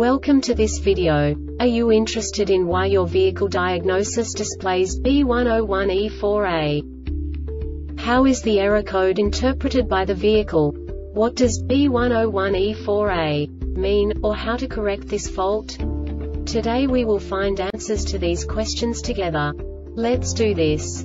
Welcome to this video. Are you interested in why your vehicle diagnosis displays B101E4A? How is the error code interpreted by the vehicle? What does B101E4A mean, or how to correct this fault? Today we will find answers to these questions together. Let's do this.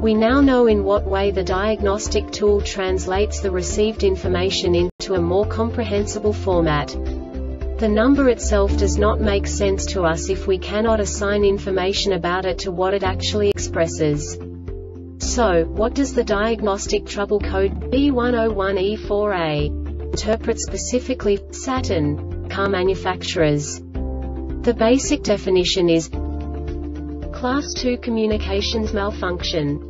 We now know in what way the diagnostic tool translates the received information into a more comprehensible format. The number itself does not make sense to us if we cannot assign information about it to what it actually expresses. So, what does the diagnostic trouble code B101E4A interpret specifically Saturn car manufacturers? The basic definition is Class 2 communications malfunction.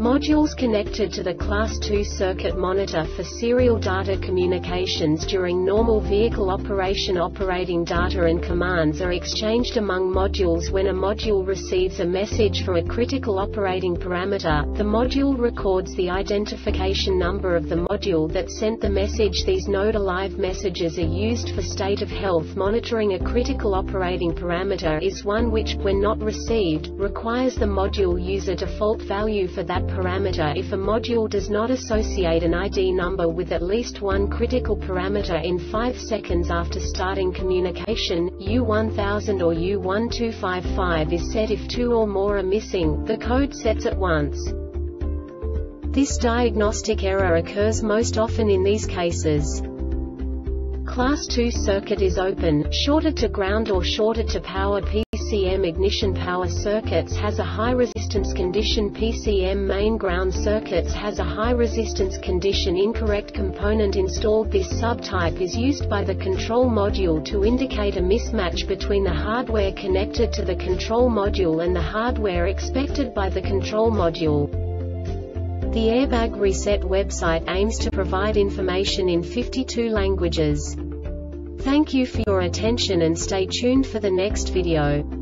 Modules connected to the Class 2 circuit monitor for serial data communications during normal vehicle operation operating data and commands are exchanged among modules when a module receives a message for a critical operating parameter. The module records the identification number of the module that sent the message. These node alive messages are used for state of health monitoring. A critical operating parameter is one which, when not received, requires the module use a default value for that parameter if a module does not associate an ID number with at least one critical parameter in 5 seconds after starting communication, U1000 or U1255 is set if two or more are missing, the code sets at once. This diagnostic error occurs most often in these cases. Class 2 circuit is open, shorted to ground or shorted to power PCM ignition power circuits has a high resistance condition PCM main ground circuits has a high resistance condition incorrect component installed This subtype is used by the control module to indicate a mismatch between the hardware connected to the control module and the hardware expected by the control module. The Airbag Reset website aims to provide information in 52 languages. Thank you for your attention and stay tuned for the next video.